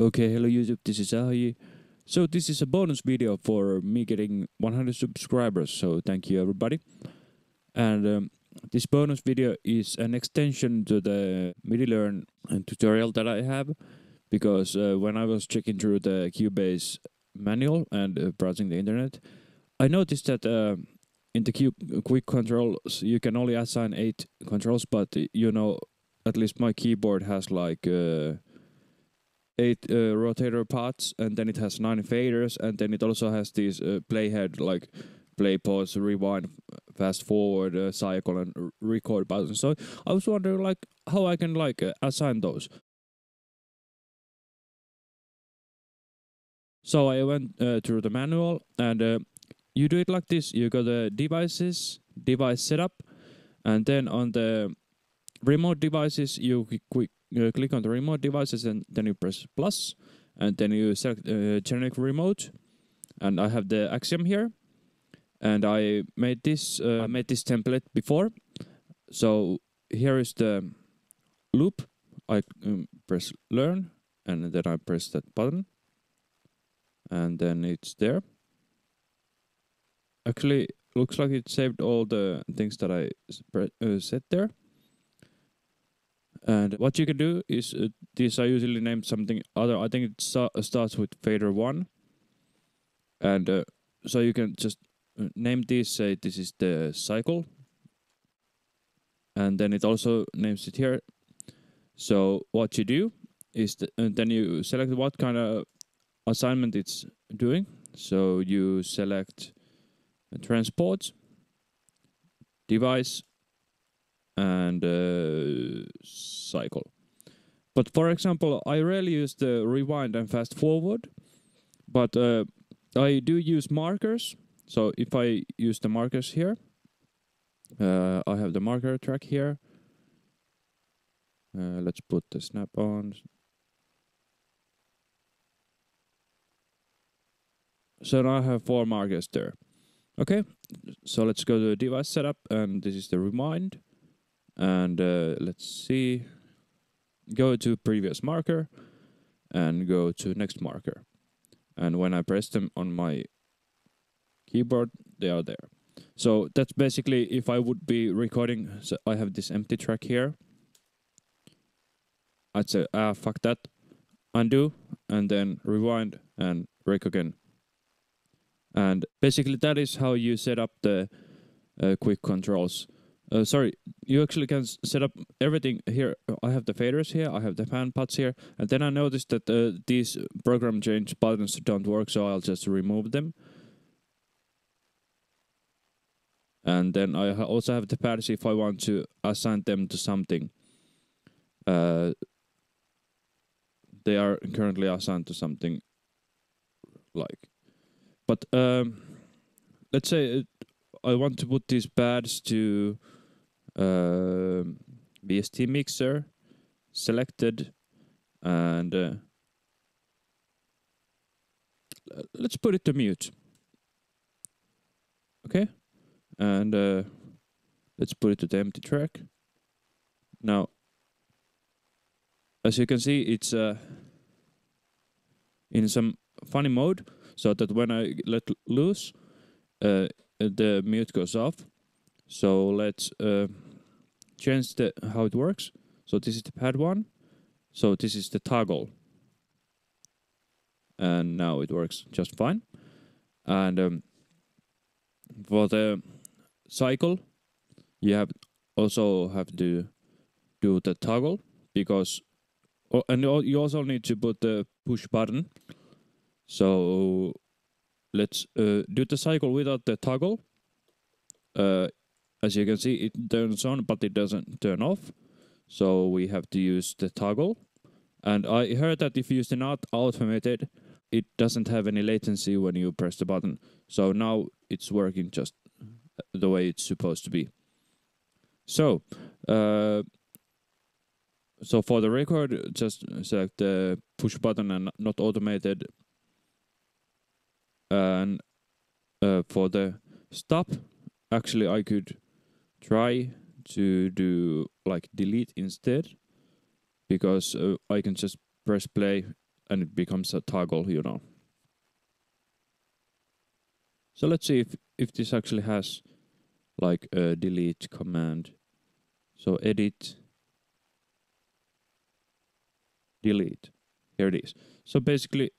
Okay, hello YouTube, this is Ahi. So this is a bonus video for me getting 100 subscribers, so thank you everybody. And um, this bonus video is an extension to the MIDI Learn uh, tutorial that I have, because uh, when I was checking through the Cubase manual and uh, browsing the internet, I noticed that uh, in the Cube Quick Controls you can only assign 8 controls, but uh, you know, at least my keyboard has like... Eight uh, rotator pods, and then it has nine faders, and then it also has these uh, playhead like play, pause, rewind, fast forward, uh, cycle, and r- record buttons. So I was wondering like how I can like uh, assign those. So I went uh, through the manual, and uh, you do it like this: you go to devices, device setup, and then on the remote devices you quick uh, click on the remote devices and then you press plus and then you select uh, generic remote. And I have the axiom here. And I made this uh, I made this template before. So here is the loop. I um, press learn and then I press that button. And then it's there. Actually looks like it saved all the things that I uh, set there and what you can do is uh, these are usually named something other. I think it sta- starts with fader one, and uh, so you can just uh, name this. Say this is the cycle, and then it also names it here. So what you do is and then you select what kind of assignment it's doing. So you select transport, device, and uh, cycle. But for example, I rarely use the rewind and fast forward, but uh, I do use markers. So if I use the markers here, uh, I have the marker track here. Uh, let's put the snap on. So now I have four markers there. Okay, so let's go to the device setup, and this is the rewind and uh, let's see. Go to previous marker and go to next marker. And when I press them on my keyboard they are there. So that's basically if I would be recording so I have this empty track here. I'd say ah fuck that. Undo and then rewind and rec again. And basically that is how you set up the uh, quick controls uh, sorry, you actually can set up everything here. I have the faders here, I have the pan pots here, and then I noticed that uh, these program change buttons don't work, so I'll just remove them. And then I also have the pads if I want to assign them to something. Uh, they are currently assigned to something like, but um, let's say uh, I want to put these pads to uh, VST mixer selected and uh, let's put it to mute. Okay, and uh, let's put it to the empty track. Now, as you can see, it's uh, in some funny mode, so that when I let loose, uh, the mute goes off. So let's uh, change the how it works. So this is the pad one. So this is the toggle. And now it works just fine. And um, for the cycle, you have also have to do the toggle because and you also need to put the push button. So let's uh, do the cycle without the toggle. Uh, as you can see, it turns on, but it doesn't turn off. So we have to use the toggle. And I heard that if you use the not automated, it doesn't have any latency when you press the button. So now it's working just the way it's supposed to be. So, uh, so for the record, just select the push button and not automated. And uh, for the stop, actually I could try to do like delete instead because uh, I can just press play and it becomes a toggle, you know. So let's see if if this actually has like a delete command. So edit delete. Here it is. So basically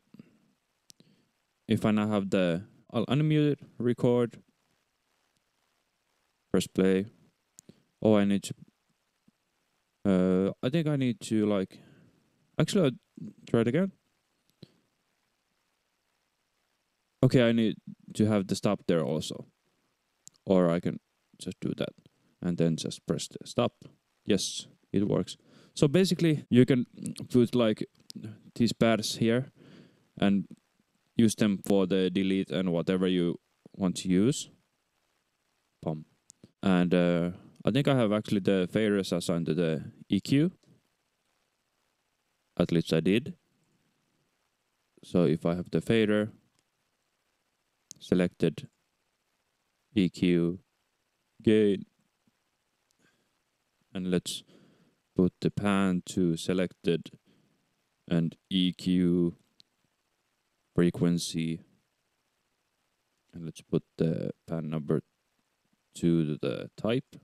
if I now have the I'll unmute record press play. Oh I need to uh I think I need to like actually I'll try it again. Okay, I need to have the stop there also. Or I can just do that and then just press the stop. Yes, it works. So basically you can put like these pads here and use them for the delete and whatever you want to use. Pom. And uh, I think I have actually the faders assigned to the EQ. At least I did. So if I have the fader selected, EQ, gain, and let's put the pan to selected and EQ frequency and let's put the pan number to the type. I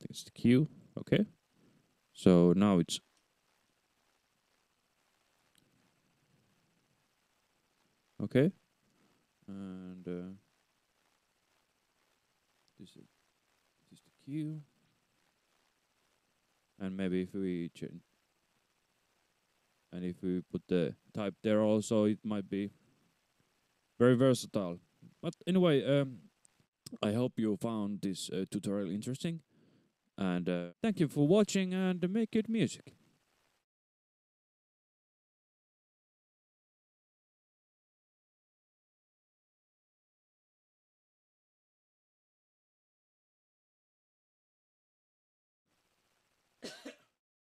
think it's the Q. Okay. So now it's okay, and uh, this is this is the Q, and maybe if we change and if we put the type there also it might be very versatile. But anyway um, i hope you found this uh, tutorial interesting. And uh, thank you for watching and make good music